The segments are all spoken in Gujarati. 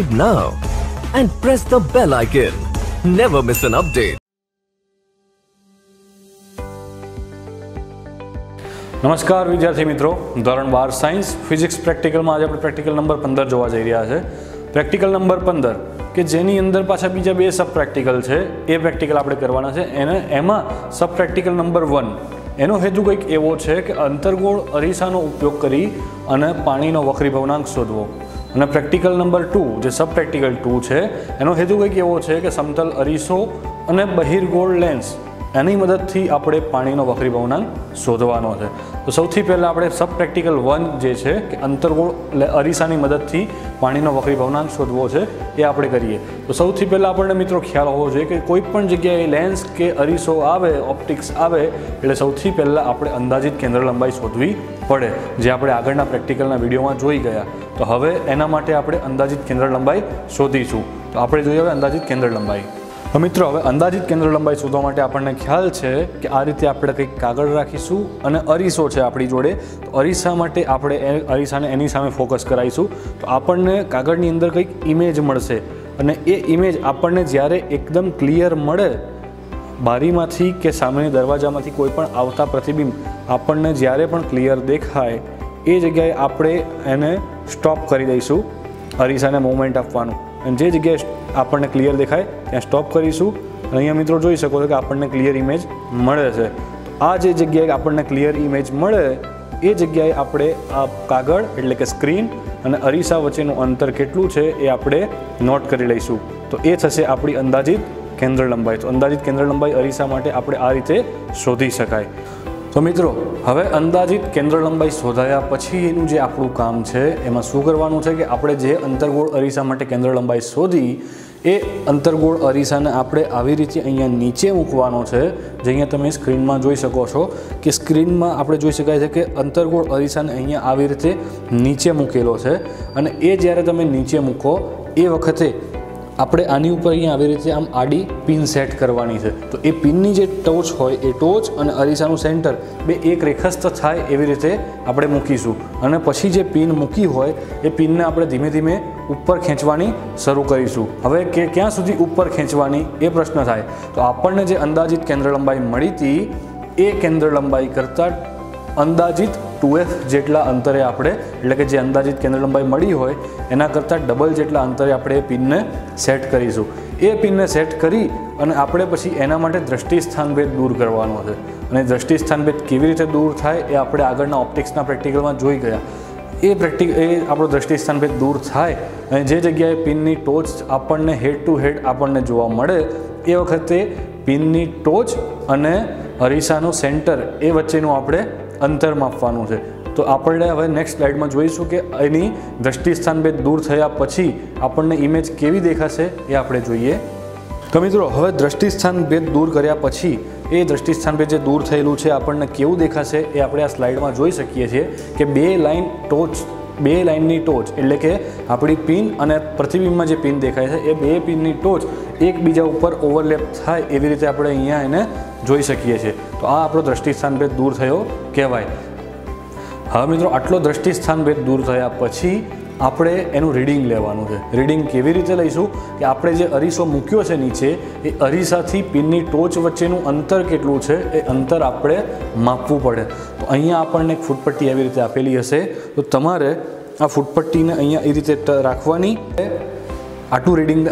subscribe now and press the bell icon. Never miss an update. નમસ્કાર વિદ્યાર્થી મિત્રો. ધોરણ બાર સાયન્સ ફિઝિક્સ પ્રેક્ટિકલમાં આજે આપણે પ્રેક્ટિકલ નંબર પંદર જોવા જઈ રહ્યા છે. પ્રેક્ટિકલ નંબર પંદર, કે જેની અંદર પાછા બીજા બે સબ પ્રેક્ટિકલ છે. એ પ્રેક્ટિકલ આપણે કરવાના છે. એને એમાં સબ પ્રેક્ટિકલ નંબર વન, એનો હેતુ કંઈક એવો છે કે અંતર્ગોળ અરીસાનો ઉપયોગ કરી અને પાણીનો વખરી ભવનાંક શોધવો. અને પ્રેક્ટિકલ નંબર ટુ, જે સબ પ્રેક્ટિકલ ટુ છે, એનો હેતુ કંઈક એવો છે કે સમતલ અરીસો અને બહિર્ગોળ લેન્સ એની મદદથી આપણે પાણીનો વક્રી ભવનાંક શોધવાનો છે. તો સૌથી પહેલાં આપણે સબ પ્રેક્ટિકલ વન જે છે કે અંતર્ગોળ એટલે અરીસાની મદદથી પાણીનો વખરી ભવનાંક શોધવો છે એ આપણે કરીએ. તો સૌથી પહેલાં આપણને મિત્રો ખ્યાલ હોવો જોઈએ કે કોઈ પણ જગ્યાએ લેન્સ કે અરીસો આવે ઓપ્ટિક્સ આવે, એટલે સૌથી પહેલાં આપણે અંદાજિત કેન્દ્ર લંબાઈ શોધવી પડે, જે આપણે આગળના પ્રેક્ટિકલના વિડીયોમાં જોઈ ગયા. તો હવે એના માટે આપણે અંદાજિત કેન્દ્ર લંબાઈ શોધીશું. તો આપણે જોઈએ હવે અંદાજિત કેન્દ્ર લંબાઈ. મિત્રો, હવે અંદાજિત કેન્દ્ર લંબાઈ શોધવા માટે આપણને ખ્યાલ છે કે આ રીતે આપણે કંઈક કાગળ રાખીશું અને અરીસો છે આપણી જોડે. તો અરીસા માટે આપણે એ, અરીસાને એની સામે ફોકસ કરાવીશું તો આપણને કાગળની અંદર કંઈક ઇમેજ મળશે અને એ ઇમેજ આપણને જ્યારે એકદમ ક્લિયર મળે, બારીમાંથી કે સામેની દરવાજામાંથી કોઈ પણ આવતા પ્રતિબિંબ આપણને જ્યારે પણ ક્લિયર દેખાય, એ જગ્યાએ આપણે એને સ્ટોપ કરી દઈશું અરીસાને મૂવમેન્ટ આપવાનું. અને જે જગ્યાએ આપણને ક્લિયર દેખાય. ત્યાં સ્ટોપ કરીશું. અને અહીંયા મિત્રો જોઈ શકો છો કે આપણને ક્લિયર ઇમેજ મળે છે. આ જે જગ્યાએ આપણને ક્લિયર ઇમેજ મળે, એ જગ્યાએ આપણે આ કાગળ, એટલે કે સ્ક્રીન અને અરીસા વચ્ચેનું અંતર કેટલું છે, એ આપણે નોટ કરી લઈશું. તો એ થશે આપણી અંદાજિત કેન્દ્ર લંબાઈ. તો અંદાજિત કેન્દ્ર લંબાઈ અરીસા માટે આપણે આ રીતે શોધી શકાય. તો મિત્રો, હવે અંદાજિત કેન્દ્ર લંબાઈ શોધાયા પછી એનું જે આપણું કામ છે, એમાં શું કરવાનું છે કે આપણે જે અંતર્ગોળ અરીસા માટે કેન્દ્ર લંબાઈ શોધી, એ અંતર્ગોળ અરીસાને આપણે આવી રીતે અહીંયા નીચે મૂકવાનો છે, જે અહીંયા તમે સ્ક્રીનમાં જોઈ શકો છો કે સ્ક્રીનમાં આપણે જોઈ શકાય છે કે અંતર્ગોળ અરીસાને અહીંયા આવી રીતે નીચે મૂકેલો છે અને એ જ્યારે તમે નીચે મૂકો, એ વખતે આપણે આની ઉપર અહીંયા આવી રીતે આમ આડી પિન સેટ કરવાની છે. તો એ પિનની જે ટોચ હોય, એ ટોચ અને અરીસાનું સેન્ટર બે એક રેખસ્થ થાય એવી રીતે આપણે મૂકીશું. અને પછી જે પિન મૂકી હોય, એ પિનને આપણે ધીમે ધીમે ઉપર ખેંચવાની શરૂ કરીશું. હવે કે ક્યાં સુધી ઉપર ખેંચવાની એ પ્રશ્ન થાય. તો આપણને જે અંદાજિત કેન્દ્ર લંબાઈ મળી હતી, એ કેન્દ્ર લંબાઈ કરતાં અંદાજિત ટુ એફ જેટલા અંતરે આપણે, એટલે કે જે અંદાજિત કેન્દ્ર લંબાઈ મળી હોય, એના કરતાં ડબલ જેટલા અંતરે આપણે એ પિનને સેટ કરીશું. એ પિનને સેટ કરી અને આપણે પછી એના માટે દ્રષ્ટિ સ્થાનભેદ દૂર કરવાનો છે. અને દ્રષ્ટિસ્થાનભેદ કેવી રીતે દૂર થાય એ આપણે આગળના ઓપ્ટિક્સના પ્રેક્ટિકલમાં જોઈ ગયા. એ પ્રેક્ટિક, એ આપણો દ્રષ્ટિસ્થાન ભેદ દૂર થાય અને જે જગ્યાએ પિનની ટોચ આપણને હેડ ટુ હેડ આપણને જોવા મળે, એ વખતે પિનની ટોચ અને અરીસાનું સેન્ટર એ વચ્ચેનું આપણે અંતર માપવાનું છે. તો આપણે હવે નેક્સ્ટ સ્લાઇડમાં જોઈશું કે એની દ્રષ્ટિસ્થાન ભેદ દૂર થયા પછી આપણને ઇમેજ કેવી દેખાશે એ આપણે જોઈએ. તો મિત્રો, હવે દ્રષ્ટિસ્થાન ભેદ દૂર કર્યા પછી એ દ્રષ્ટિસ્થાન ભેદ જે દૂર થયેલું છે આપણને કેવું દેખાશે એ આપણે આ સ્લાઇડમાં જોઈ શકીએ છીએ કે બે લાઇન ટોચ, બે લાઇનની ટોચ એટલે કે આપણી પિન અને પ્રતિબિંબમાં જે પિન દેખાય છે એ બે પિનની ટોચ એકબીજા ઉપર ઓવરલેપ થાય એવી રીતે આપણે અહીંયા એને જોઈ શકીએ છીએ. તો આ આપણો દ્રષ્ટિસ્થાનભેદ ભેદ દૂર થયો કહેવાય. હવે મિત્રો, આટલો દ્રષ્ટિસ્થાનભેદ ભેદ દૂર થયા પછી આપણે એનું રીડિંગ લેવાનું છે. રીડિંગ કેવી રીતે લઈશું? કે આપણે જે અરીસો મૂક્યો છે નીચે, એ અરીસાથી પિનની ટોચ વચ્ચેનું અંતર કેટલું છે? એ અંતર આપણે માપવું પડે. તો અહીંયા આપણને એક ફૂટપટ્ટી આવી રીતે આપેલી હશે. તો તમારે આ ફૂટપટ્ટીને અહીંયા એ રીતે રાખવાની. આટલું રીડિંગ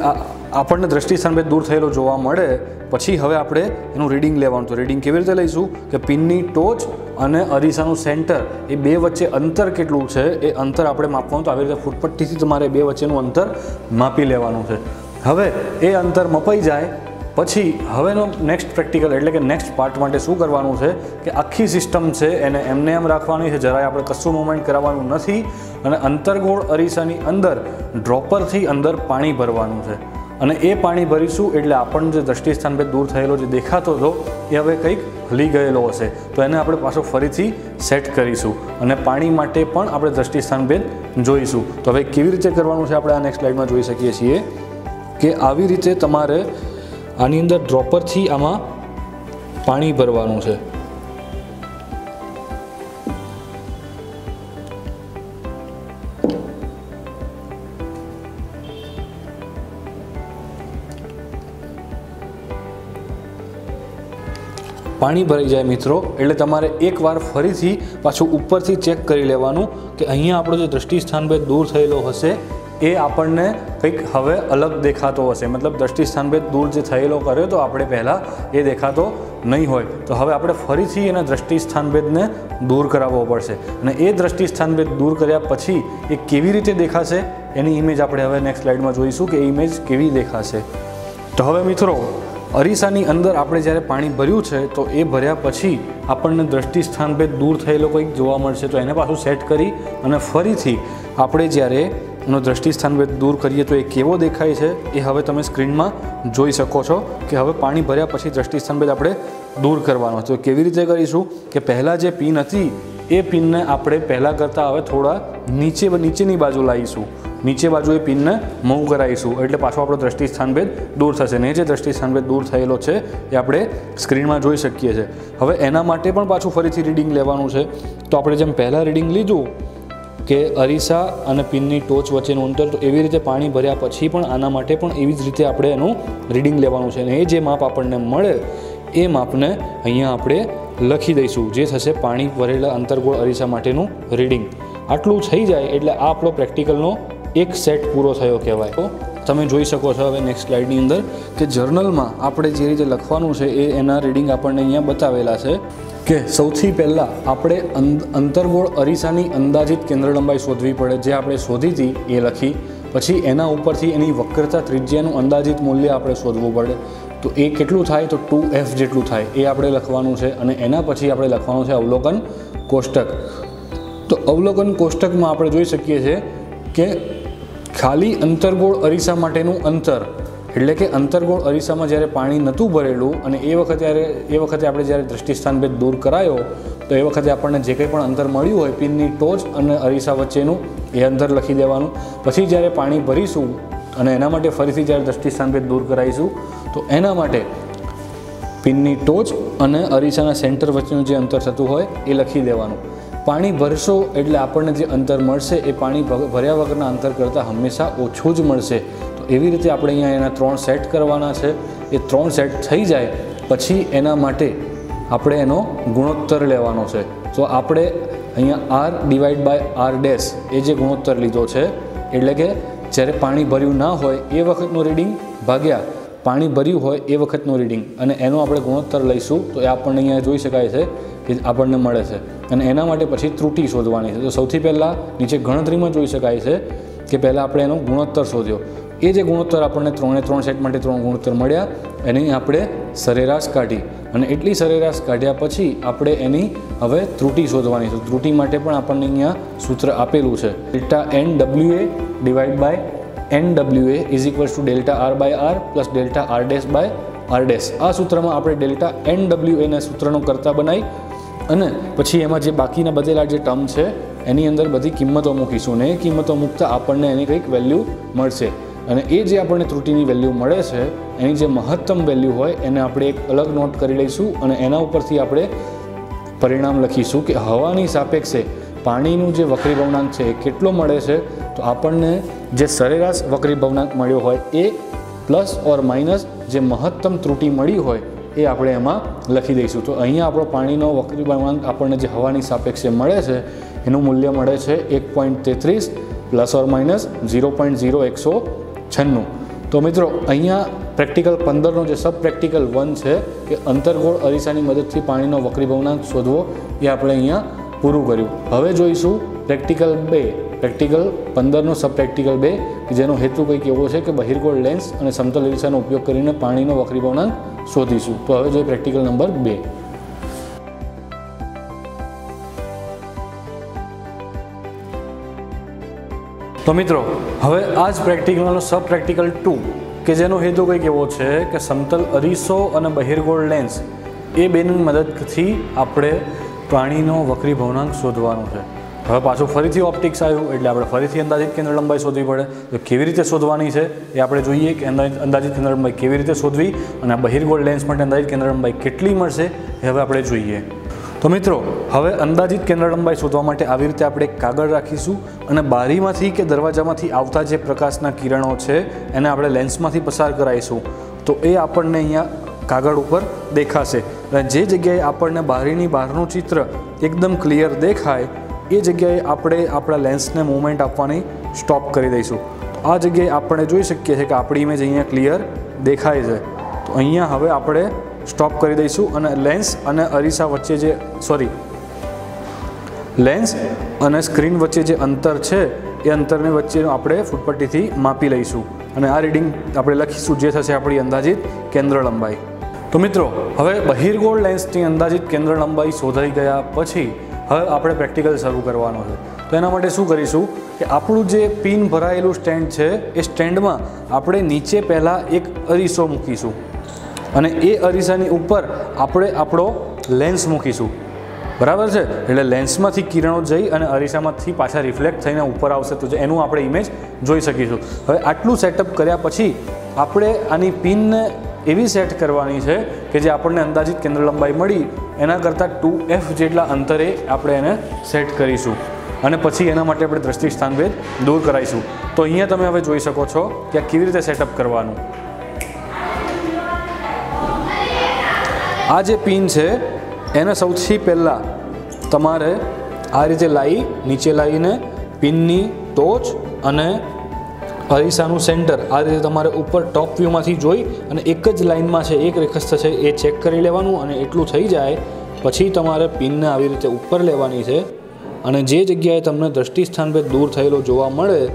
આપણને દ્રષ્ટિસ્થાન દૂર થયેલો જોવા મળે પછી હવે આપણે એનું રીડિંગ લેવાનું તો રીડિંગ કેવી રીતે લઈશું? કે પિનની ટોચ અને અરીસાનું સેન્ટર એ બે વચ્ચે અંતર કેટલું છે? એ અંતર આપણે માપવાનું તો આવી રીતે ફૂટપટ્ટીથી તમારે બે વચ્ચેનું અંતર માપી લેવાનું છે. હવે એ અંતર મપાઈ જાય, પછી હવેનો નેક્સ્ટ પ્રેક્ટિકલ એટલે કે નેક્સ્ટ પાર્ટ માટે શું કરવાનું છે? કે આખી સિસ્ટમ છે એને એમને એમ રાખવાની છે. જરાય આપણે કશું મુવમેન્ટ કરાવવાનું નથી. અને અંતર્ગોળ અરીસાની અંદર ડ્રોપરથી અંદર પાણી ભરવાનું છે. અને એ પાણી ભરીશું એટલે આપણને જે દ્રષ્ટિસ્થાન દૂર થયેલો જે દેખાતો હતો, એ હવે કંઈક હલી ગયેલો હશે. તો એને આપણે પાછો ફરીથી સેટ કરીશું અને પાણી માટે પણ આપણે દ્રષ્ટિસ્થાન ભેદ જોઈશું. તો હવે કેવી રીતે કરવાનું છે આપણે આ નેક્સ્ટ સ્લાઇડમાં જોઈ શકીએ છીએ કે આવી રીતે તમારે આની અંદર ડ્રોપરથી આમાં પાણી ભરવાનું છે. પાણી ભરાઈ જાય મિત્રો. એટલે તમારે એકવાર ફરીથી પાછું ઉપરથી ચેક કરી લેવાનું કે અહીંયા આપણો જે દ્રષ્ટિ સ્થાનભેદ દૂર થયેલો હશે, એ આપણને કંઈક હવે અલગ દેખાતો હશે. મતલબ દ્રષ્ટિસ્થાન ભેદ દૂર જે થયેલો કર્યો તો આપણે પહેલાં એ દેખાતો નહીં હોય. તો હવે આપણે ફરીથી એના દ્રષ્ટિ સ્થાનભેદને દૂર કરાવવો પડશે. અને એ દ્રષ્ટિ સ્થાનભેદ દૂર કર્યા પછી એ કેવી રીતે દેખાશે, એની ઇમેજ આપણે હવે નેક્સ્ટ સ્લાઇડમાં જોઈશું કે એ ઇમેજ કેવી દેખાશે. તો હવે મિત્રો અરીસાની અંદર આપણે જ્યારે પાણી ભર્યું છે, તો એ ભર્યા પછી આપણને દ્રષ્ટિ સ્થાનભેદ દૂર થયેલો કંઈક જોવા મળશે. તો એને પાછું સેટ કરી અને ફરીથી આપણે જ્યારે એનો દ્રષ્ટિ સ્થાનભેદ દૂર કરીએ, તો એ કેવો દેખાય છે, એ હવે તમે સ્ક્રીનમાં જોઈ શકો છો કે હવે પાણી ભર્યા પછી દ્રષ્ટિ સ્થાનભેદ આપણે દૂર કરવાનો તો કેવી રીતે કરીશું કે પહેલાં જે પિન હતી એ પિનને આપણે પહેલાં કરતાં હવે થોડા નીચે નીચેની બાજુ લાવીશું. નીચે બાજુ એ પિનને મૂવ કરાવીશું. એટલે પાછો આપણો દ્રષ્ટિ સ્થાનભેદ દૂર થશે. ને જે દ્રષ્ટિ સ્થાનભેદ દૂર થયેલો છે, એ આપણે સ્ક્રીનમાં જોઈ શકીએ છીએ. હવે એના માટે પણ પાછું ફરીથી રીડિંગ લેવાનું છે. તો આપણે જેમ પહેલાં રીડિંગ લીધું કે અરીસા અને પિનની ટોચ વચ્ચેનું અંતર, તો એવી રીતે પાણી ભર્યા પછી પણ આના માટે પણ એવી જ રીતે આપણે એનું રીડિંગ લેવાનું છે. અને એ જે માપ આપણને મળે, એ માપને અહીંયા આપણે લખી દઈશું, જે થશે પાણી, ભરેલા અંતરગોળ અરીસા માટેનું રીડિંગ. આટલું થઈ જાય એટલે આ આપણો પ્રેક્ટિકલનો એક સેટ પૂરો થયો કહેવાય. તો તમે જોઈ શકો છો હવે નેક્સ્ટ સ્લાઇડની અંદર કે જર્નલમાં આપણે જે રીતે લખવાનું છે એ એના રીડિંગ આપણને અહીંયા બતાવેલા છે કે સૌથી પહેલાં આપણે અંતર્ગોળ અરીસાની અંદાજિત કેન્દ્ર લંબાઈ શોધવી પડે, જે આપણે શોધી હતી એ લખી. પછી એના ઉપરથી એની વક્રતા ત્રિજ્યાનું અંદાજિત મૂલ્ય આપણે શોધવું પડે. તો એ કેટલું થાય? તો ટુ એફ જેટલું થાય. એ આપણે લખવાનું છે અને એના પછી આપણે લખવાનું છે અવલોકન કોષ્ટક. તો અવલોકન કોષ્ટકમાં આપણે જોઈ શકીએ છીએ કે ખાલી અંતરગોળ અરીસા માટેનું અંતર, એટલે કે અંતરગોળ અરીસામાં જ્યારે પાણી નહોતું ભરેલું અને એ વખતે જ્યારે, એ વખતે આપણે જ્યારે દ્રષ્ટિસ્થાનભેદ દૂર કરાયો, તો એ વખતે આપણને જે કંઈ પણ અંતર મળ્યું હોય, પિનની ટોચ અને અરીસા વચ્ચેનું, એ અંતર લખી દેવાનું. પછી જ્યારે પાણી ભરીશું અને એના માટે ફરીથી જ્યારે દ્રષ્ટિસ્થાનભેદ દૂર કરાવીશું તો એના માટે પિનની ટોચ અને અરીસાના સેન્ટર વચ્ચેનું જે અંતર થતું હોય એ લખી દેવાનું. પાણી ભરશો એટલે આપણને જે અંતર મળશે એ પાણી ભર્યા વગરના અંતર કરતાં હંમેશા ઓછું જ મળશે. તો એવી રીતે આપણે અહીંયા એના ત્રણ સેટ કરવાના છે. એ ત્રણ સેટ થઈ જાય પછી એના માટે આપણે એનો ગુણોત્તર લેવાનો છે. તો આપણે અહીંયા R divide by R dash એ જે ગુણોત્તર લીધો છે, એટલે કે જ્યારે પાણી ભર્યું ના હોય એ વખતનું રીડિંગ ભાગ્યા પાણી ભર્યું હોય એ વખતનું રીડિંગ અને એનો આપણે ગુણોત્તર લઈશું તો એ આપણને અહીંયા જોઈ શકાય છે કે આપણને મળે છે. અને એના માટે પછી ત્રુટિ શોધવાની છે. તો સૌથી પહેલાં નીચે ગણતરીમાં જોઈ શકાય છે કે પહેલાં આપણે એનો ગુણોત્તર શોધ્યો. એ જે ગુણોત્તર આપણને ત્રણે ત્રણ સેટ માટે ત્રણ ગુણોત્તર મળ્યા, એની આપણે સરેરાશ કાઢી. અને એટલી સરેરાશ કાઢ્યા પછી આપણે એની હવે ત્રુટિ શોધવાની છે. ત્રુટિ માટે પણ આપણને અહીંયા સૂત્ર આપેલું છે. Delta N W A divide by N W A is equals to delta R by R plus delta R dash by R dash આ સૂત્રમાં આપણે ડેલ્ટા એન ડબલ્યુ એના સૂત્રનો કરતા બનાવી અને પછી એમાં જે બાકીના બધેલા જે ટર્મ છે, એની અંદર બધી કિંમતો મૂકીશું ને એ કિંમતો મૂકતા આપણને એની કંઈક વેલ્યુ મળશે. અને એ જે આપણને ત્રુટિની વેલ્યુ મળે છે, એની જે મહત્તમ વેલ્યુ હોય, એને આપણે એક અલગ નોટ કરી લઈશું અને એના ઉપરથી આપણે પરિણામ લખીશું કે હવાની સાપેક્ષે પાણીનું જે વક્રી ભવનાંક છે એ કેટલો મળે છે તો આપણને જે સરેરાશ વક્રી ભવનાંક મળ્યો હોય એ પ્લસ ઓર માઇનસ જે મહત્તમ ત્રુટિ મળી હોય એ આપણે એમાં લખી દઈશું. તો અહીંયા આપણો પાણીનો વક્રી ભવનાંક આપણને જે હવાની સાપેક્ષે મળે છે, એનું મૂલ્ય મળે છે એક પોઈન્ટ તેત્રીસ plus or minus zero point zero એકસો છન્નું. તો મિત્રો, અહીંયા પ્રેક્ટિકલ પંદરનો જે સબ પ્રેક્ટિકલ વન છે કે અંતર્ગોળ અરીસાની મદદથી પાણીનો વક્રી ભવનાંક શોધવો એ આપણે અહીંયા પૂરું કર્યું. હવે જોઈશું પ્રેક્ટિકલ બે. પ્રેક્ટિકલ પંદરનો સબ પ્રેક્ટિકલ બે, કે જેનો હેતુ કંઈક એવો છે કે બહિર્ગોળ લેન્સ અને સમતલ અરીસાનો ઉપયોગ કરીને પાણીનો વક્રી શોધીશું. તો હવે જોઈએ પ્રેક્ટિકલ નંબર બે. તો મિત્રો, હવે આ જ પ્રેક્ટિકલનો સબ પ્રેક્ટિકલ ટુ કે જેનો હેતુ કંઈક એવો છે કે સમતલ અરીસો અને બહિર્ગોળ લેન્સ એ બેની મદદથી આપણે પ્રાણીનો વક્રી ભવનાંક શોધવાનો છે. હવે પાછું ફરીથી ઓપ્ટિક્સ આવ્યું, એટલે આપણે ફરીથી અંદાજિત કેન્દ્ર લંબાઈ શોધવી પડે. તો કેવી રીતે શોધવાની છે એ આપણે જોઈએ કે અંદાજિત કેન્દ્ર લંબાઈ કેવી રીતે શોધવી અને આ બહિર્ગોળ લેન્સ માટે અંદાજિત કેન્દ્ર લંબાઈ કેટલી મળશે એ હવે આપણે જોઈએ. તો મિત્રો, હવે અંદાજિત કેન્દ્ર લંબાઈ શોધવા માટે આવી રીતે આપણે કાગળ રાખીશું અને બારીમાંથી કે દરવાજામાંથી આવતા જે પ્રકાશના કિરણો છે એને આપણે લેન્સમાંથી પસાર કરાવીશું. તો એ આપણને અહીંયા કાગળ ઉપર દેખાશે. અને જે જગ્યાએ આપણને બારીની બહારનું ચિત્ર એકદમ ક્લિયર દેખાય એ જગ્યાએ આપણે આપણા લેન્સને મૂવમેન્ટ આપવાની સ્ટોપ કરી દઈશું. આ જગ્યાએ આપણે જોઈ શકીએ છીએ કે આપણી ઇમેજ અહીંયા ક્લિયર દેખાય છે. તો અહીંયા હવે આપણે સ્ટોપ કરી દઈશું અને લેન્સ અને અરીસા વચ્ચે જે, સોરી, લેન્સ અને સ્ક્રીન વચ્ચે જે અંતર છે, એ અંતરની વચ્ચેનું આપણે ફૂટપટ્ટીથી માપી લઈશું. અને આ રીડિંગ આપણે લખીશું જે થશે આપણી અંદાજિત કેન્દ્ર લંબાઈ. તો મિત્રો, હવે બહિર્ગોળ લેન્સની અંદાજિત કેન્દ્ર લંબાઈ શોધાઈ ગયા પછી હવે આપણે પ્રેક્ટિકલ શરૂ કરવાનો છે. તો એના માટે શું કરીશું કે આપણું જે પિન ભરાયેલું સ્ટેન્ડ છે, એ સ્ટેન્ડમાં આપણે નીચે પહેલાં એક અરીસો મૂકીશું. અને એ અરીસાની ઉપર આપણે આપણો લેન્સ મૂકીશું. બરાબર છે? એટલે લેન્સમાંથી કિરણો જઈ અને અરીસામાંથી પાછા રિફ્લેક્ટ થઈને ઉપર આવશે. તો એનું આપણે ઇમેજ જોઈ શકીશું. હવે આટલું સેટઅપ કર્યા પછી આપણે આની પિનને એવી સેટ કરવાની છે કે જે આપણને અંદાજિત કેન્દ્ર લંબાઈ મળી, એના કરતાં ટુ એફ જેટલા અંતરે આપણે એને સેટ કરીશું. અને પછી એના માટે આપણે દ્રષ્ટિ સ્થાનભેદ દૂર કરાવીશું તો અહીંયા તમે હવે જોઈ શકો છો કે આ કેવી રીતે સેટઅપ કરવાનું. આ જે પિન છે, એને સૌથી પહેલાં તમારે આ રીતે લાવી નીચે લાવીને પિનની ટોચ અને અરીસાનું સેન્ટર આ રીતે તમારે ઉપર ટોપ વ્યૂમાંથી જોઈ અને એક જ લાઇનમાં છે, એક રેખસ્થ છે, એ ચેક કરી લેવાનું અને એટલું થઈ જાય, પછી તમારે પિનને આવી રીતે ઉપર લેવાની છે. અને જે જગ્યાએ તમને દ્રષ્ટિસ્થાનભેદ દૂર થયેલો જોવા મળે,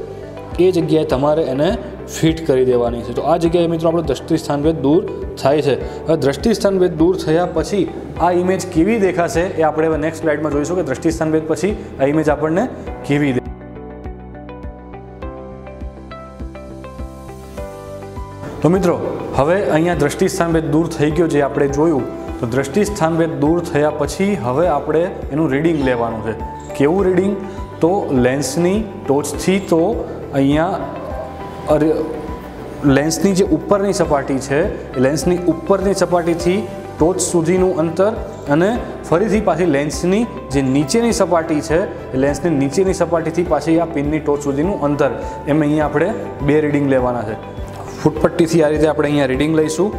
એ જગ્યાએ તમારે એને ફિટ કરી દેવાની છે. તો આ જગ્યાએ મિત્રો આપણો દ્રષ્ટિ સ્થાનભેદ દૂર થાય છે. હવે દ્રષ્ટિ સ્થાનભેદ દૂર થયા પછી આ ઇમેજ કેવી દેખાશે એ આપણે હવે નેક્સ્ટ સ્લાઇડમાં જોઈશું કે દ્રષ્ટિ સ્થાનભેદ પછી આ ઇમેજ આપણને કેવી દે તો મિત્રો, હવે અહીંયા દ્રષ્ટિ સ્થાનભેદ દૂર થઈ ગયો જે આપણે જોયું, તો દ્રષ્ટિ સ્થાનભેદ દૂર થયા પછી હવે આપણે એનું રીડિંગ લેવાનું છે. કેવું રીડિંગ? તો લેન્સની ટોચથી તો અહીંયા લેન્સની જે ઉપરની સપાટી છે, એ લેન્સની ઉપરની સપાટીથી ટોચ સુધીનું અંતર અને ફરીથી પાછી લેન્સની જે નીચેની સપાટી છે, એ લેન્સની નીચેની સપાટીથી પાછી આ પિનની ટોચ સુધીનું અંતર. એમ અહીંયા આપણે બે રીડિંગ લેવાના છે. ફૂટપટ્ટીથી આ રીતે આપણે અહીંયા રીડિંગ લઈશું.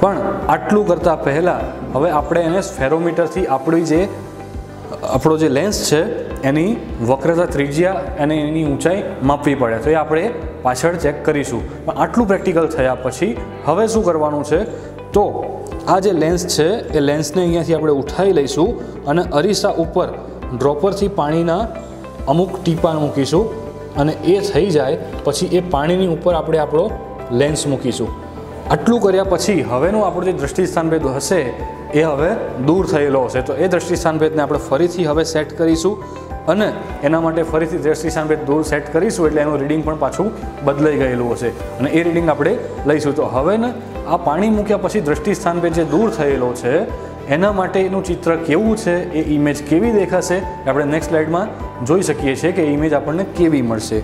પણ આટલું કરતાં પહેલાં હવે આપણે એને સ્ફેરોમીટરથી આપણી જે, આપણો જે લેન્સ છે, એની વક્રતા ત્રિજ્યા અને એની ઊંચાઈ માપવી પડે. તો એ આપણે પાછળ ચેક કરીશું. પણ આટલું પ્રેક્ટિકલ થયા પછી હવે શું કરવાનું છે? તો આ જે લેન્સ છે, એ લેન્સને અહીંયાથી આપણે ઉઠાવી લઈશું અને અરીસા ઉપર ડ્રોપરથી પાણીના અમુક ટીપા મૂકીશું. અને એ થઈ જાય, પછી એ પાણીની ઉપર આપણે આપણો લેન્સ મૂકીશું. આટલું કર્યા પછી હવેનું આપણું જે દ્રષ્ટિસ્થાનભેદ હશે, એ હવે દૂર થયેલો હશે. તો એ દ્રષ્ટિસ્થાનભેદને આપણે ફરીથી હવે સેટ કરીશું અને એના માટે ફરીથી દ્રષ્ટિસ્થાનભેદ દૂર સેટ કરીશું એટલે એનું રીડિંગ પણ પાછું બદલાઈ ગયેલું હશે. અને એ રીડિંગ આપણે લઈશું. તો હવે ને આ પાણી મૂક્યા પછી દ્રષ્ટિસ્થાનભેદ જે દૂર થયેલો છે એના માટેનું ચિત્ર કેવું છે, એ ઇમેજ કેવી દેખાશે આપણે નેક્સ્ટ સ્લાઇડમાં જોઈ શકીએ છીએ કે ઇમેજ આપણને કેવી મળશે.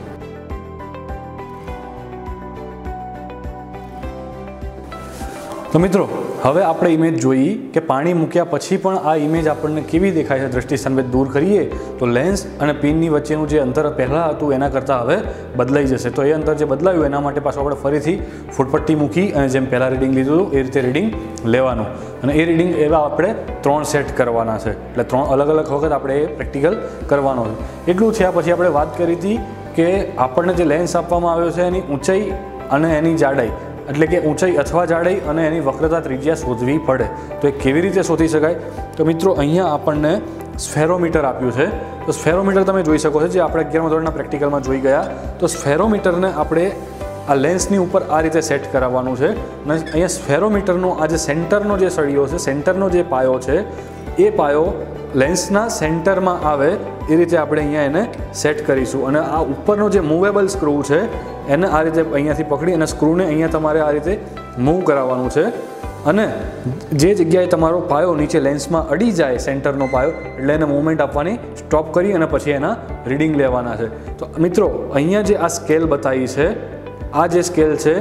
તો મિત્રો હવે આપણે ઇમેજ જોઈ કે પાણી મૂક્યા પછી પણ આ ઇમેજ આપણને કેવી દેખાય છે? દ્રષ્ટિ સંવેદ દૂર કરીએ તો લેન્સ અને પિનની વચ્ચેનું જે અંતર પહેલાં હતું, એના કરતાં હવે બદલાઈ જશે. તો એ અંતર જે બદલાયું, એના માટે પાછું આપણે ફરીથી ફૂટપટ્ટી મૂકી અને જેમ પહેલાં રીડિંગ લીધું હતું, એ રીતે રીડિંગ લેવાનું. અને એ રીડિંગ એવા આપણે ત્રણ સેટ કરવાના છે. એટલે ત્રણ અલગ અલગ વખત આપણે એ પ્રેક્ટિકલ કરવાનો છે. એટલું થયા પછી આપણે વાત કરી હતી કે આપણને જે લેન્સ આપવામાં આવ્યો છે, એની ઊંચાઈ અને એની જાડાઈ. એટલે કે ઊંચાઈ અથવા જાડાઈ અને એની વક્રતા ત્રિજ્યા શોધવી પડે. તો એ કેવી રીતે શોધી શકાય? તો મિત્રો, અહીંયા આપણને સ્ફેરોમીટર આપ્યું છે. તો સ્ફેરોમીટર તમે જોઈ શકો છો જે આપણે અગિયારમા ધોરણના પ્રેક્ટિકલમાં જોઈ ગયા. તો સ્ફેરોમીટરને આપણે આ લેન્સની ઉપર આ રીતે સેટ કરાવવાનું છે. અને અહીંયા સ્ફેરોમીટરનો આ જે સેન્ટરનો જે સળિયો છે, સેન્ટરનો જે પાયો છે, એ પાયો લેન્સના સેન્ટરમાં આવે એ રીતે આપણે અહીંયા એને સેટ કરીશું. અને આ ઉપરનો જે મૂવેબલ સ્ક્રૂ છે, એને આ રીતે અહીંયાથી પકડી અને સ્ક્રૂને અહીંયા તમારે આ રીતે મૂવ કરાવવાનું છે. અને જે જગ્યાએ તમારો પાયો નીચે લેન્સમાં અડી જાય, સેન્ટરનો પાયો, એટલે એને મૂવમેન્ટ આપવાની સ્ટોપ કરી અને પછી એના રીડિંગ લેવાના છે. તો મિત્રો, અહીંયા જે આ સ્કેલ બતાવી છે, આ જે સ્કેલ છે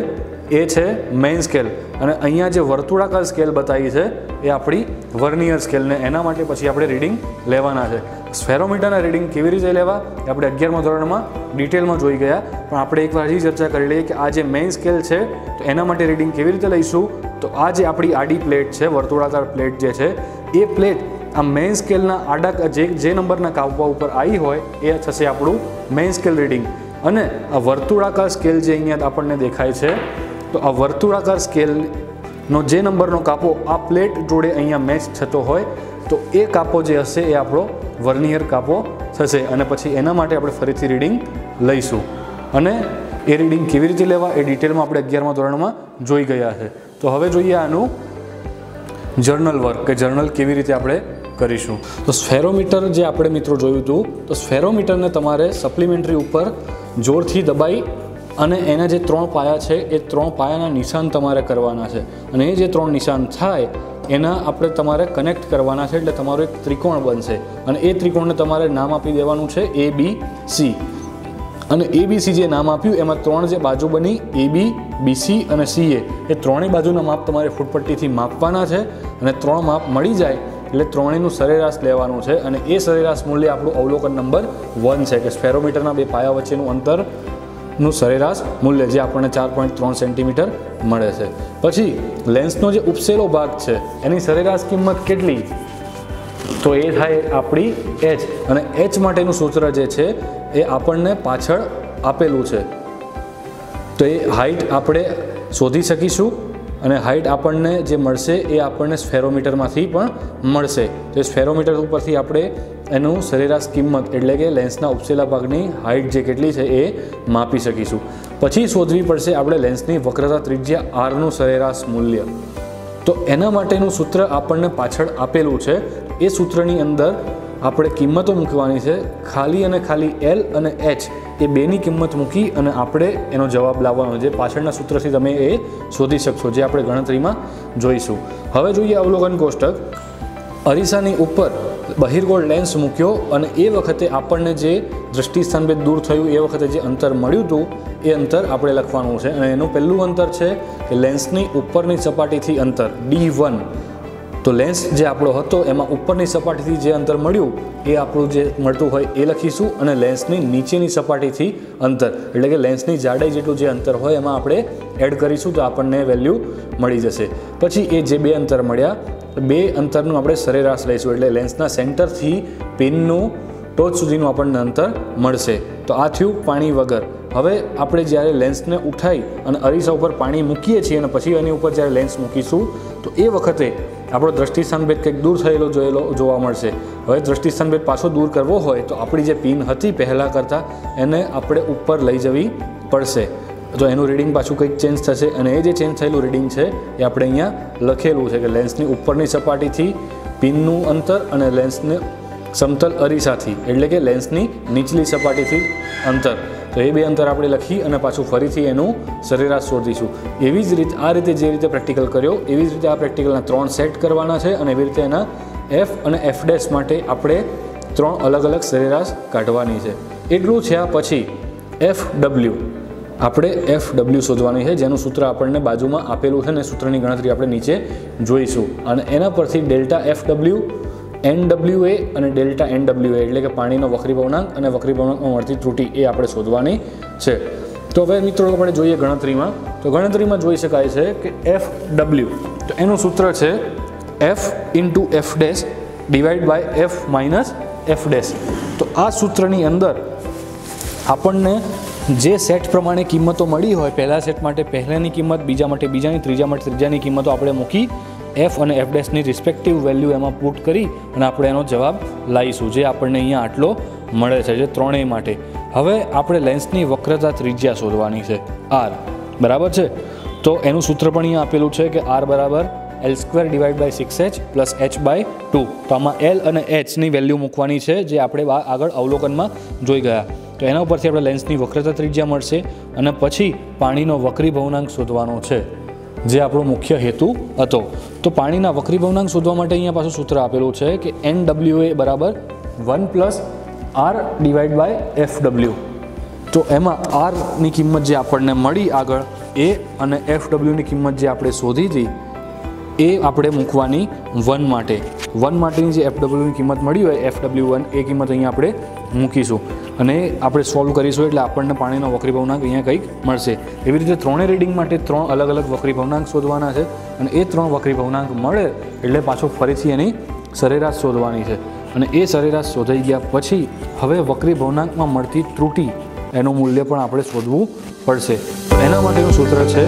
એ છે મેઇન સ્કેલ અને અહીંયા જે વર્તુળાકાર સ્કેલ બતાવી છે, એ આપણી વર્નિયર સ્કેલને એના માટે પછી આપણે રીડિંગ લેવાના છે. સ્ફેરોમીટરના રીડિંગ કેવી રીતે લેવા? એ આપણે અગિયારમા ધોરણમાં ડિટેલમાં જોઈ ગયા. પણ આપણે એકવાર હજી ચર્ચા કરી લઈએ કે આ જે મેઇન સ્કેલ છે, તો એના માટે રીડિંગ કેવી રીતે લઈશું? તો આ જે આપણી આડી પ્લેટ છે, વર્તુળાકાર પ્લેટ જે છે, એ પ્લેટ આ મેઇન સ્કેલના આડા જે જે નંબરના કાપવા ઉપર આવી હોય, એ થશે આપણું મેઇન સ્કેલ રીડિંગ અને આ વર્તુળાકાર સ્કેલ જે અહીંયા આપણને દેખાય છે તો આ વર્તુળાકાર સ્કેલનો જે નંબરનો કાપો આ પ્લેટ જોડે અહીંયા મેચ થતો હોય, તો એ કાપો જે હશે એ આપણો વર્નિયર કાપો થશે અને પછી એના માટે આપણે ફરીથી રીડિંગ લઈશું. અને એ રીડિંગ કેવી રીતે લેવા એ ડિટેલમાં આપણે અગિયારમા ધોરણમાં જોઈ ગયા છે. તો હવે જોઈએ આનું જર્નલ વર્ક કે જર્નલ કેવી રીતે આપણે કરીશું. તો સ્ફેરોમીટર જે આપણે મિત્રો જોયું હતું, તો સ્ફેરોમીટરને તમારે સપ્લિમેન્ટરી ઉપર જોરથી દબાઈ અને એના જે ત્રણ પાયા છે, એ ત્રણ પાયાના નિશાન તમારે કરવાના છે. અને એ જે ત્રણ નિશાન થાય, એના આપણે તમારે કનેક્ટ કરવાના છે, એટલે તમારો એક ત્રિકોણ બનશે. અને એ ત્રિકોણને તમારે નામ આપી દેવાનું છે એ બી સી અને એબીસી જે નામ આપ્યું, એમાં ત્રણ જે બાજુ બની એબી બીસી અને સીએ એ ત્રણેય બાજુના માપ તમારે ફૂટપટ્ટીથી માપવાના છે અને ત્રણ માપ મળી જાય, એટલે ત્રણેયનું સરેરાશ લેવાનું છે. અને એ સરેરાશ મૂલ્ય આપણું અવલોકન નંબર વન છે, કે સ્ફેરોમીટરના બે પાયા વચ્ચેનું અંતરનું સરેરાશ મૂલ્ય જે આપણને ચાર પોઈન્ટ ત્રણ સેન્ટીમીટર મળે છે. પછી લેન્સનો જે ઉપસેલો ભાગ છે, એની સરેરાશ કિંમત કેટલી? તો એ થાય આપણી એચ અને એચ માટેનું સૂત્ર જે છે, એ આપણને પાછળ આપેલું છે. તો એ હાઈટ આપણે શોધી શકીશું અને હાઈટ આપણને જે મળશે, એ આપણને સ્ફેરોમીટરમાંથી પણ મળશે. તો એ સ્ફેરોમીટર ઉપરથી આપણે એનું સરેરાશ કિંમત એટલે કે લેન્સના ઉપસેલા ભાગની હાઈટ જે કેટલી છે એ માપી શકીશું. પછી શોધવી પડશે આપણે લેન્સની વક્રતા ત્રિજ્યા આરનું સરેરાશ મૂલ્ય. તો એના માટેનું સૂત્ર આપણને પાછળ આપેલું છે. એ સૂત્રની અંદર આપણે કિંમતો મૂકવાની છે. ખાલી અને ખાલી એલ અને એચ એ બેની કિંમત મૂકી અને આપણે એનો જવાબ લાવવાનો છે. પાછળના સૂત્રથી તમે એ શોધી શકશો, જે આપણે ગણતરીમાં જોઈશું. હવે જોઈએ અવલોકન કોષ્ટક. અરીસાની ઉપર બહિર્ગોળ લેન્સ મૂક્યો અને એ વખતે આપણને જે દ્રષ્ટિ સ્થાનભેદ દૂર થયું, એ વખતે જે અંતર મળ્યું હતું, એ અંતર આપણે લખવાનું છે. અને એનું પહેલું અંતર છે કે લેન્સની ઉપરની સપાટીથી અંતર ડી વન તો લેન્સ જે આપણો હતો, એમાં ઉપરની સપાટીથી જે અંતર મળ્યું, એ આપણું જે મળતું હોય એ લખીશું અને લેન્સની નીચેની સપાટીથી અંતર. એટલે કે લેન્સની જાડાઈ જેટલું જે અંતર હોય, એમાં આપણે એડ કરીશું તો આપણને વેલ્યુ મળી જશે. પછી એ જે બે અંતર મળ્યા બે અંતરનું આપણે સરેરાશ લઈશું એટલે લેન્સના સેન્ટરથી પિનનું ટોચ સુધીનું આપણને અંતર મળશે. તો આ થયું પાણી વગર. હવે આપણે જ્યારે લેન્સને ઉઠાઈ અને અરીસા ઉપર પાણી મૂકીએ છીએ અને પછી એની ઉપર જ્યારે લેન્સ મૂકીશું, તો એ વખતે આપણો દ્રષ્ટિસ્થાનભેદ કંઈક દૂર થયેલો જોયેલો જોવા મળશે. હવે દ્રષ્ટિસ્થાનભેદ પાછો દૂર કરવો હોય તો આપણી જે પિન હતી પહેલાં કરતાં એને આપણે ઉપર લઈ જવી પડશે. તો એનું રીડિંગ પાછું કંઈક ચેન્જ થશે અને એ જે ચેન્જ થયેલું રીડિંગ છે, એ આપણે અહીંયા લખેલું છે કે લેન્સની ઉપરની સપાટીથી પિનનું અંતર અને લેન્સને સમતલ અરીસાથી, એટલે કે લેન્સની નીચલી સપાટીથી અંતર. તો એ બે અંતર આપણે લખી અને પાછું ફરીથી એનું સરેરાશ શોધીશું. એવી જ રીતે, આ રીતે જે રીતે પ્રેક્ટિકલ કર્યો, એવી જ રીતે આ પ્રેક્ટિકલના ત્રણ સેટ કરવાના છે અને એવી રીતે એના એફ અને એફ ડેશ માટે આપણે ત્રણ અલગ અલગ સરેરાશ કાઢવાની છે. એટલું થયા પછી એફ ડબલ્યુ આપણે એફ ડબલ્યુ શોધવાની છે. જેનું સૂત્ર આપણને બાજુમાં આપેલું છે ને સૂત્રની ગણતરી આપણે નીચે જોઈશું. અને એના પરથી delta F W N W A અને ડેલ્ટા એન ડબલ્યુ એ એટલે કે પાણીનો વક્રી ભવનાંક અને વક્રી ભવનાંકમાં મળતી ત્રુટિ એ આપણે શોધવાની છે. તો હવે મિત્રો આપણે જોઈએ ગણતરીમાં. તો ગણતરીમાં જોઈ શકાય છે કે એફ ડબલ્યુ તો એનું સૂત્ર છે F into F dash divide by F minus F dash તો આ સૂત્રની અંદર આપણને જે સેટ પ્રમાણે કિંમતો મળી હોય, પહેલા સેટ માટે પહેલાની કિંમત, બીજા માટે બીજાની, ત્રીજા માટે ત્રીજાની કિંમતો આપણે મૂકી એફ અને એફ ડેશની રિસ્પેક્ટિવ વેલ્યુ એમાં પુટ કરી અને આપણે એનો જવાબ લાવીશું જે આપણને અહીંયા આટલો મળે છે, જે ત્રણેય માટે. હવે આપણે લેન્સની વક્રતા ત્રિજ્યા શોધવાની છે આર બરાબર છે? તો એનું સૂત્ર પણ અહીંયા આપેલું છે કે આર બરાબર L square divide by six H plus H by two તો આમાં એલ અને એચની વેલ્યુ મૂકવાની છે, જે આપણે આગળ અવલોકનમાં જોઈ ગયા. તો એના ઉપરથી આપણે લેન્સની વક્રતા ત્રિજ્યા મળશે અને પછી પાણીનો વક્રી ભવનાંક શોધવાનો છે, જે આપણો મુખ્ય હેતુ હતો. તો પાણીના વક્રી ભવનાંક શોધવા માટે અહીંયા પાછું સૂત્ર આપેલું છે કે એન ડબલ્યુ એ બરાબર one plus R divide by F W તો એમાં આરની કિંમત જે આપણને મળી આગળ એ અને એફ ડબલ્યુની કિંમત જે આપણે શોધી હતી એ આપણે મૂકવાની વન માટે. વન માટેની જે એફ ડબલ્યુની કિંમત મળી હોય એફ ડબલ્યુ વન એ કિંમત અહીંયા આપણે મૂકીશું. અને આપણે સોલ્વ કરીશું એટલે આપણને પાણીનો વક્રી ભવનાંક અહીંયા કંઈક મળશે. એવી રીતે ત્રણેય રીડિંગ માટે ત્રણ અલગ અલગ વક્રી ભવનાંક શોધવાના છે અને એ ત્રણ વક્રી ભવનાંક મળે એટલે પાછો ફરીથી એની સરેરાશ શોધવાની છે. અને એ સરેરાશ શોધાઈ ગયા પછી હવે વક્રી ભવનાંકમાં મળતી ત્રુટિ એનું મૂલ્ય પણ આપણે શોધવું પડશે. એના માટેનું સૂત્ર છે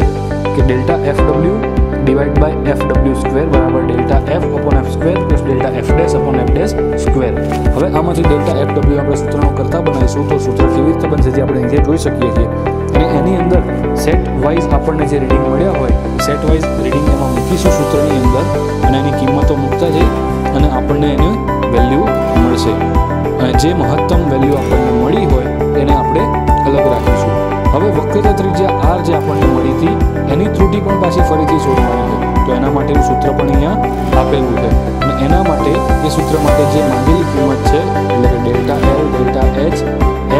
કે delta F W divide by F W square બરાબર delta F upon F square plus delta F dash upon F dash square હવે આમાંથી ડેલ્ટા એફ ડબલ્યુ આપણે સૂત્રનો કરતા બનાવીશું તો સૂત્ર કેવી રીતે બનશે જે આપણે અહીંથી જોઈ શકીએ છીએ. અને એની અંદર સેટ વાઇઝ આપણને જે રીડિંગ મળ્યા હોય સેટ વાઇઝ રીડિંગ એમાં મૂકીશું સૂત્રની અંદર અને એની કિંમતો મૂકતા જઈ અને આપણને એની વેલ્યુ મળશે. અને જે મહત્તમ વેલ્યુ આપણને મળી હોય એને આપણે અલગ રાખીશું. હવે વક્રતા ત્રિજ્યા આર જે આપણને મળી હતી, એની ત્રુટિ પણ પાછી ફરીથી શોધવાની છે. તો એના માટેનું સૂત્ર પણ અહીંયા આપેલું છે. અને એના માટે એ સૂત્ર માટે જે માંગેલી કિંમત છે, એટલે કે delta L, delta H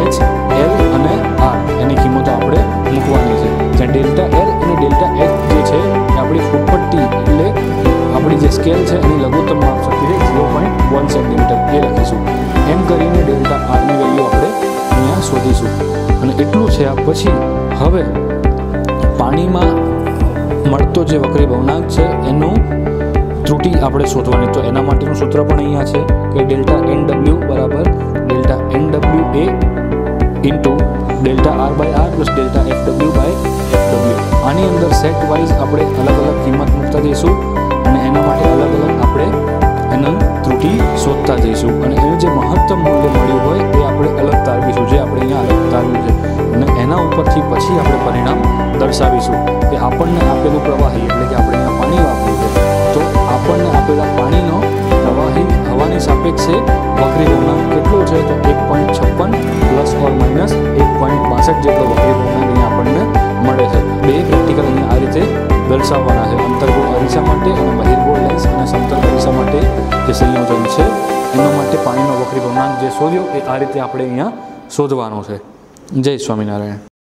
H, L અને આર, એની કિંમતો આપણે મૂકવાની છે. જ્યાં ડેલ્ટા એલ અને ડેલ્ટા એચ જે છે, એ આપણી ફૂટપટ્ટી એટલે આપણી જે સ્કેલ છે પછી હવે પાણીમાં મળતો જે વક્રી ભવનાંક છે, એનું ત્રુટિ આપણે શોધવાની. તો એના માટેનું સૂત્ર પણ અહીંયા છે કે ડેલ્ટા એન ડબલ્યુ બરાબર delta N W A into delta R by R plus delta F W by F W આની અંદર સેટ વાઇઝ આપણે અલગ અલગ કિંમત મૂકતા જઈશું અને એના માટે અલગ અલગ આપણે એની શોધતા જઈશું. અને એનું જે મહત્તમ મૂલ્ય મળ્યું હોય એ આપણે અલગ તારવીશું, જે આપણે અહીંયા અલગ તારવ્યું છે. અને એના ઉપરથી પછી આપણે પરિણામ દર્શાવીશું કે આપણને આપેલું પ્રવાહી એટલે કે આપણે અહીંયા પાણી વાપર્યું છે. તો આપણને આપેલા પાણીનો પ્રવાહી હવાની સાપેક્ષે વકરી ભવનાંક કેટલો છે? તો એક પોઈન્ટ છપ્પન પ્લસ ઓર માઇનસ એક પોઈન્ટ બાસઠ જેટલો વકરી ભવનાંક અહીંયા આપણને મળે છે. બે પ્રેક્ટિકલ અહીંયા આ રીતે દર્શાવવાના છે. અંતર્ગોળ અરીસા માટે અને બહિર્ગોળ લેન્સ અને સમતલ અરીસા માટે જે સંયોજન છે, એના માટે પાણીનો વક્રી ભવનાંક જે શોધ્યો, એ આ રીતે આપણે અહીંયા શોધવાનો છે. જય સ્વામિનારાયણ.